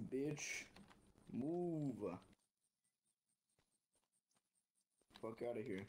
bitch. Move. Fuck out of here.